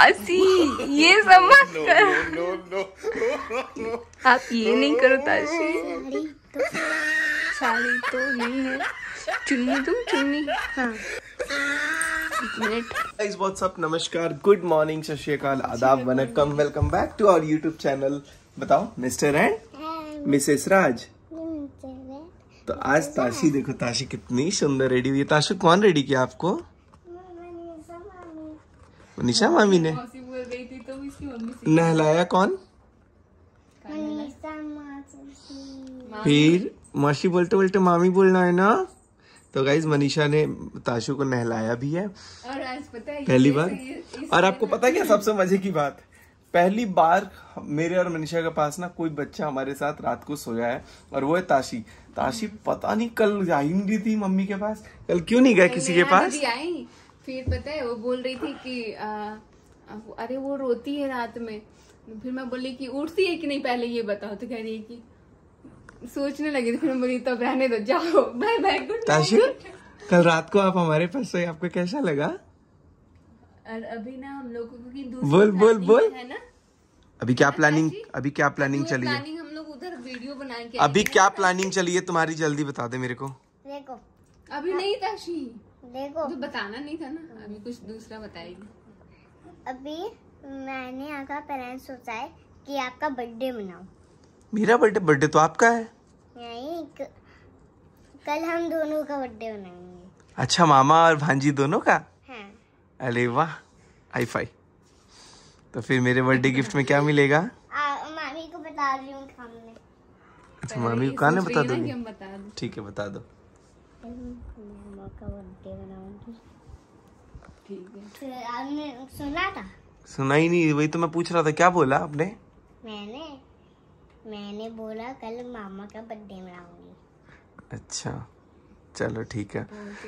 ताशी ये सब मत कर। आप ये नहीं करो ताशी। साड़ी तो नहीं है। चुन्नी तुम चुन्नी। हाँ। नमस्कार। गुड मॉर्निंग सत आदाब vanakkam welcome back to our YouTube channel बताओ मिस्टर एंड मिसेस राज तो आज ताशी देखो ताशी कितनी सुंदर रेडी हुई है। ताशी कौन रेडी किया आपको? निशा मामी ने? नहलाया कौन? फिर मासी बोलते बोलते मामी बोलना है ना? तो गाइज़ मनीषा ने ताशु को नहलाया भी है। और आज पता है पहली बार? और आपको पता क्या सबसे मज़े की बात? पहली बार मेरे और मनीषा के पास ना कोई बच्चा हमारे साथ रात को सोया है और वो है ताशी। ताशी पता नहीं कल जा ही नहीं रही थी मम्मी के पास। कल क्यों नहीं गए किसी के पास? आई। फिर पता है वो बोल रही थी कि आ, आ, अरे वो रोती है रात में। फिर मैं बोली कि उठती है कि नहीं पहले ये बताओ? तो कह रही है कि सोचने लगी थी फिर मैं बोली तब रहने दो जाओ बाय बाय गुड ताशु कल रात को आप हमारे पास सोए आपको कैसा लगा? और अभी ना हम लोगों को की दूसरी बोल बोल बोल। है ना? अभी क्या प्लानिंग अभी क्या प्लानिंग चली है? प्लानिंग हम लोग उधर वीडियो बना के अभी क्या प्लानिंग चली है तुम्हारी? जल्दी बता दे मेरे को। देखो। अभी नहीं ताशी। देखो। तो बताना नहीं था ना अभी कुछ दूसरा बताएगी। अभी मैंने आपका पेरेंट्स सोचा है कि आपका बर्थडे मनाओ मेरा बर्थडे बर्थडे तो आपका है। नहीं क- कल हम दोनों का बर्थडे मनाएँगे। अच्छा मामा और भांजी दोनों का? हाँ। अरे वाह हाई फाई तो फिर मेरे बर्थडे गिफ्ट में क्या मिलेगा? मामी को बता रही हूँ अच्छा मामी को कहा बता है दें। ठीक है बता दो। मामा का बर्थडे मनाऊँगी ठीक है। फिर आपने सुना था? सुना ही नहीं वही तो मैं पूछ रहा था क्या बोला आपने? मैंने मैंने बोला कल मामा का बर्थडे मनाऊँगी। अच्छा चलो ठीक है।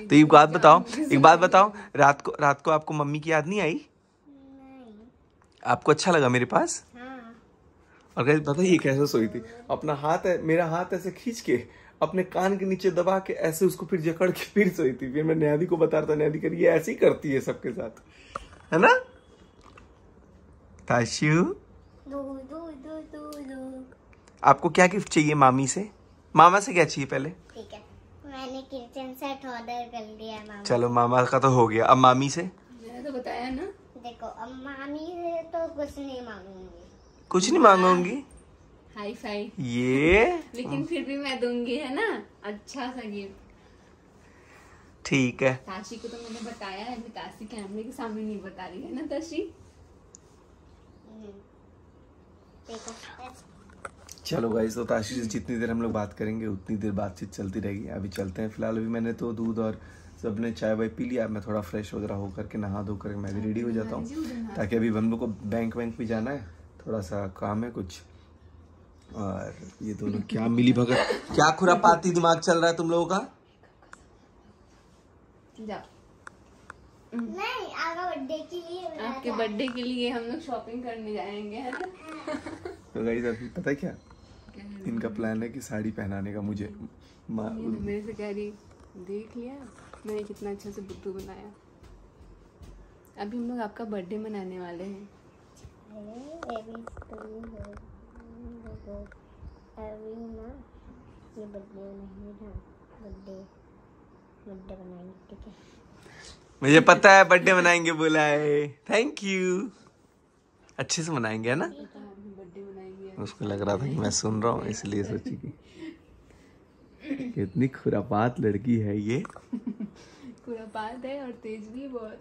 तो एक बात बताओ एक बात बताओ रात को रात को आपको मम्मी की याद नहीं आई? नहीं। आपको अच्छा लगा मेरे पास? हाँ। और पता ये कैसे सोई थी? अपना हाथ है मेरा हाथ ऐसे खींच के अपने कान के नीचे दबा के ऐसे उसको फिर जकड़ के फिर सोई थी। फिर मैं न्यादी को बता रहा था न्यादी कर ये ऐसे ही करती है सबके साथ। है ना? ताशु? दो दो दो दो दो आपको क्या गिफ्ट चाहिए मामी से? मामा से क्या चाहिए पहले? ठीक है। मैंने किचन सेट ऑर्डर कर लिया मामा। चलो मामा का तो हो गया। अब मामी से? मैंने तो बताया ना। देखो अब मामी से तो कुछ नहीं मांगूँगी। कुछ नहीं मांगोगी? हाई फाई ये? लेकिन फिर भी मैं दूँगी है ना? अच्छा सा गिफ्ट ठीक है। ताशी को तो मैंने बताया है ताशी कैमरे के सामने नहीं बता रही है ना ताशी? चलो गाइस तो ताशी से जितनी देर हम लोग बात करेंगे उतनी देर बातचीत चलती रहेगी। अभी चलते हैं फ़िलहाल अभी मैंने तो दूध और सबने चाय वाय पी लिया मैं थोड़ा फ्रेश वगैरह होकर के नहा धो कर मैं भी रेडी हो जाता हूँ। ताकि अभी हम लोग को बैंक वैंक भी जाना है थोड़ा सा काम है कुछ। और ये दोनों क्या मिली भगत? क्या खुरापाती दिमाग चल रहा है तुम लोगों का? नहीं बर्थडे के लिए आपके बर्थडे के लिए हम लोग शॉपिंग करने जाएँगे तो गाइस अभी पता है क्या? इनका प्लान है कि साड़ी पहनाने का मुझे। मा- तो मेरे से कह रही देख लिया मैंने कितना अच्छा से बुद्धू बनाया। अभी हम लोग आपका बर्थडे मनाने वाले हैं। देखो, अभी ना ये बर्थडे नहीं था बर्थडे बर्थडे बनाएँगे ठीक है? मुझे पता है बर्थडे मनाएँगे बोला है। थैंक यू अच्छे से मनाएँगे है ना? उसको लग रहा था कि मैं सुन रहा हूँ इसलिए सोची कि कितनी खुरापात लड़की है ये। खुरापात है और तेज भी बहुत।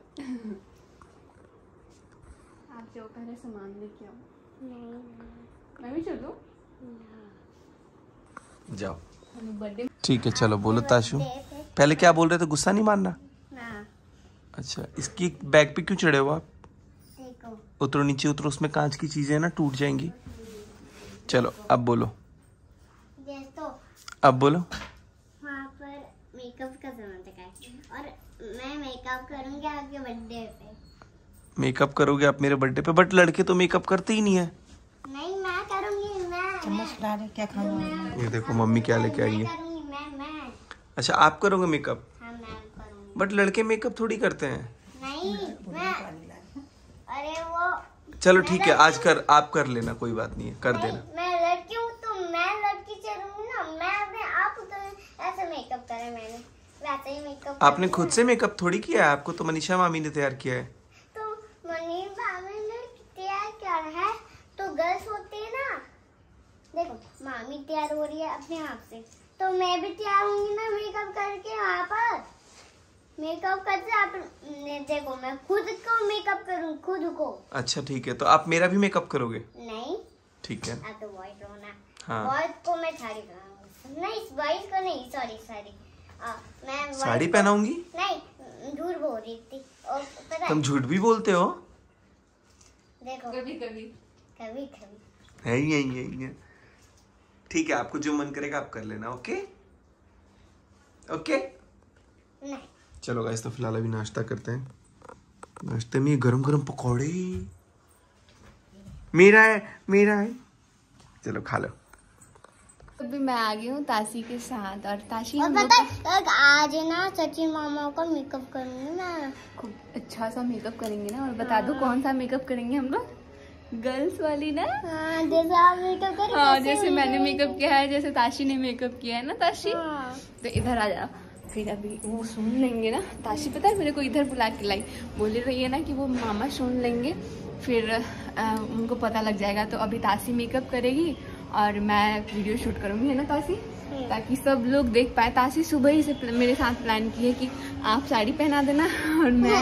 आप जो पहले सामान लेके आओ। मैं भी चलूँ? जाओ। बर्थडे ठीक है चलो बोलो ताशु। पहले क्या बोल रहे थे? गुस्सा नहीं मानना अच्छा इसकी बैग पे क्यों चढ़े हो आप? उतरो नीचे उतरो उसमें कांच की चीज़ें हैं ना टूट जाएँगी। चलो अब बोलो। तो अब बोलो। वहाँ पर मेकअप का सामान और मैं मेकअप करूँगी आपके बर्थडे पे। मेकअप करोगे आप मेरे बर्थडे पे? बट लड़के तो मेकअप करते ही नहीं है। क्या खाना ये देखो मम्मी क्या लेके आई है। करूँगी मैं मैं अच्छा आप करोगे मेकअप हाँ मैं करूँगी। बट लड़के मेकअप थोड़ी करते हैं। नहीं मैं अरे वो चलो ठीक है आज कर आप कर लेना कोई बात नहीं है कर देना। मैं लड़की हूँ तो मैं लड़की चलूँगी ना। मैं अपने आप तो ऐसे मेकअप करे मैंने वैसे ही मेकअप आपने खुद से मेकअप थोड़ी किया है? आपको तो मनीषा मामी ने तैयार किया है तो मनी मामी ने तैयार किया है तो गर्ल्स होती है ना देखो मामी तैयार हो रही है अपने आप से। तो मैं भी तैयार होंगी ना मेकअप करके वहाँ पर। मेकअप करते आप देखो मैं खुद को मेकअप करूँ खुद को। अच्छा ठीक है। तो आप मेरा भी मेकअप करोगे? नहीं। ठीक है। आप तो बॉयज़ हो ना। हाँ। बॉयज़ को मैं साड़ी पहनाऊँगी। नहीं बॉयज़ को नहीं सॉरी सॉरी मैं साड़ी पहनाऊँगी? नहीं झूठ बोल रही थी। और पता तुम झूठ भी बोलते हो? देखो। कभी कभी। कभी कभी। है यही यही है। ठीक है आपको जो मन करेगा आप कर लेना ओके? ओके? नहीं। चलो गाइस तो फ़िलहाल अभी नाश्ता करते हैं। नाश्ते में गरम गरम पकौड़े। मेरा है मेरा है। चलो खा लो। अभी मैं आ गई हूँ ताशी के साथ और ताशी और पता है आज ना सचिन मामा का मेकअप करूँगी मैं खूब अच्छा सा मेकअप करेंगे ना और बता दो कौन सा मेकअप करेंगे हम लोग? गर्ल्स वाली ना? हाँ जैसे आप मेकअप करें हाँ वैसे जैसे मैंने मेकअप किया है जैसे ताशी ने मेकअप किया है ना ताशी? हाँ। तो इधर आ जाओ फिर अभी वो सुन लेंगे ना। ताशी पता है मेरे को इधर बुला के लाई। बोले रही है ना कि वो मामा सुन लेंगे। फिर आ, उनको पता लग जाएगा तो अभी ताशी मेकअप करेगी और मैं वीडियो शूट करूँगी है ना ताशी? ताकि सब लोग देख पाए। ताशी सुबह ही से मेरे साथ प्लान की है कि आप साड़ी पहना देना और मैं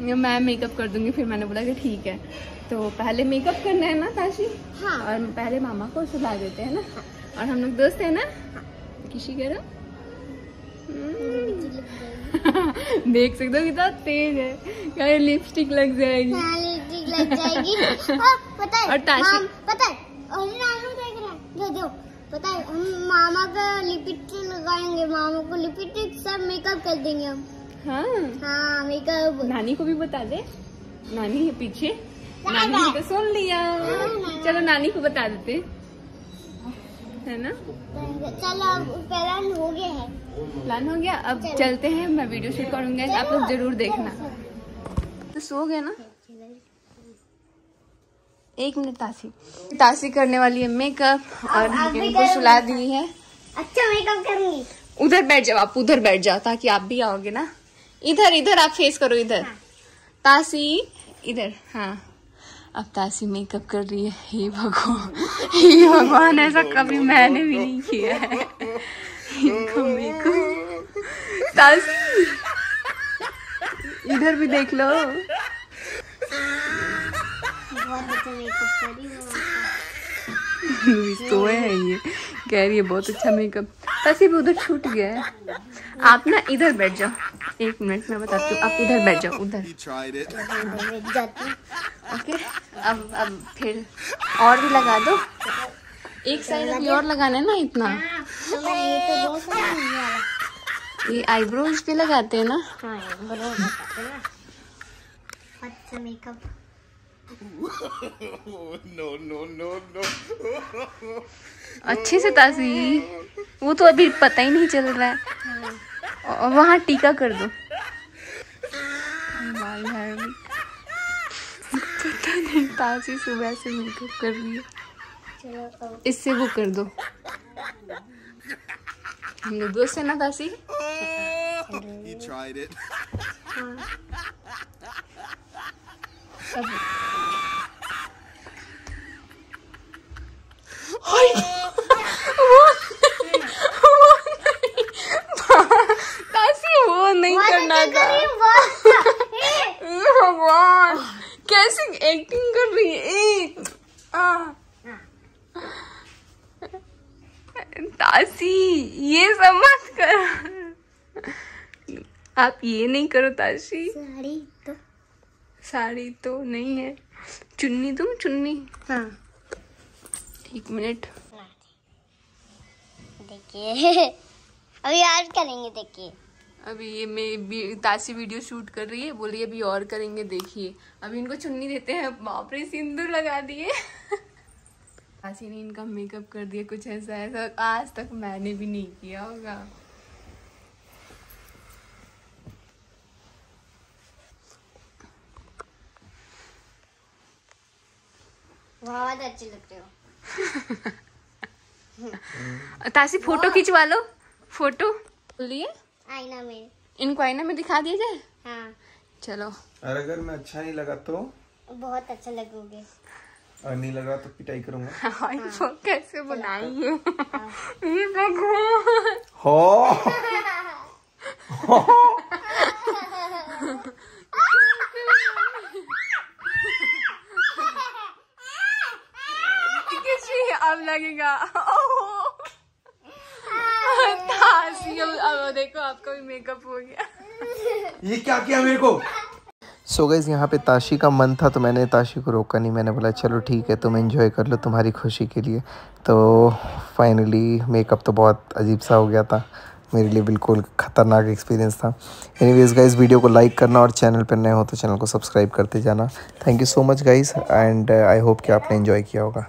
मैं मेकअप कर दूँगी फिर मैंने बोला कि ठीक है। तो पहले मेकअप करना है ना ताशी? हाँ। और पहले मामा को सुला देते हैं ना? हाँ। और हम लोग दोस्त है ना? हाँ। किसी करो देख सकते हो कितना तेज है। क्या लिपस्टिक लग जाएगी? हाँ, लिपस्टिक लग जाएगी। हाँ, पता है और ताशी- पता है और देख रहा है पता है हम मामा का लिपस्टिक लगाएँगे मामा को लिपस्टिक सब मेकअप कर देंगे हम। हाँ। हाँ नानी को भी बता दे। नानी है पीछे। नानी ने तो सुन लिया। चलो नानी को बता देते है। ना? चलो प्लान हो गया है। प्लान हो गया? अब चलते हैं। मैं वीडियो शूट करूँगा। आप लोग ज़रूर देखना। तो सो गए ना? एक मिनट तासी। तासी करने वाली है मेकअप और इनको सुला दी है। अच्छा मेकअप करूँगी। उधर बैठ जाओ आप उधर बैठ जाओ ताकि आप भी आओगे ना? इधर इधर आप फेस करो इधर। हाँ। तासी इधर हाँ। अब तासी मेकअप कर रही है हे भगवान। हे भगवान ऐसा कभी मैंने भी नहीं किया है। इनको मेकअप तासी इधर भी देख लो। करी सोए है ये कह रही है बहुत अच्छा मेकअप तासी भी उधर छूट गया है। आप ना इधर बैठ जाओ। एक मिनट में बताती हूँ। आप इधर बैठ जाओ उधर। ओके अब अब फिर और भी लगा दो। एक साइड अभी और लगाना है ना इतना? ये तो बहुत सारा होने वाला ये आईब्रोज पे लगाते हैं ना? हाँ ना अच्छा makeup no, no, no, no. अच्छे से ताजी वो तो अभी पता ही नहीं चल रहा है। और वहाँ टीका कर दो। है। पता नहीं ताजी सुबह से मेकअप कर रही है। इससे वो कर दो। हम दोस्त है ना काशी You tried it. तासी वो नहीं करना था वाह हे भगवान कैसी एक्टिंग कर रही है एक आ। तासी ये सब मत कर। आप ये नहीं करो ताशी साड़ी तो। साड़ी तो नहीं है। चुन्नी तुम चुन्नी? हाँ। एक मिनट। देखिए। अभी आज करेंगे देखिए। अभी ये मैं भी- ताशी वीडियो शूट कर रही है। बोली अभी और करेंगे देखिए। अभी इनको चुन्नी देते हैं। बाप रे सिंदूर लगा दिए। ताशी ने इनका मेकअप कर दिया कुछ ऐसा ऐसा। आज तक मैंने भी नहीं किया होगा। बहुत अच्छे लगते हो। ताशी फ़ोटो खिंचवा लो। फ़ोटो। बोलिए। आईना में। इनको आईना में दिखा दिया जाए? हाँ। चलो। अगर मैं अच्छा नहीं लगा तो? बहुत अच्छा लगोगे। और नहीं लग रहा तो पिटाई करूँगा। हाँ। कैसे बनाई ये भगवान। हो किसी अब लगेगा ओह। ताशी अब अब देखो आपका भी मेकअप हो गया ये क्या किया मेरे को सो so यहाँ पे ताशी का मन था तो मैंने ताशी को रोका नहीं। मैंने बोला, चलो ठीक है, तुम इन्जॉय कर लो तुम्हारी खुशी के लिए। तो फाइनली मेकअप तो बहुत अजीब सा हो गया था। मेरे लिए बिल्कुल ख़तरनाक एक्सपीरियंस था। एनी वेज़ गाइज़ वीडियो को लाइक करना और चैनल पर नए हो तो चैनल को सब्सक्राइब करते जाना। Thank you so much guys and I hope कि आपने इन्जॉय किया होगा।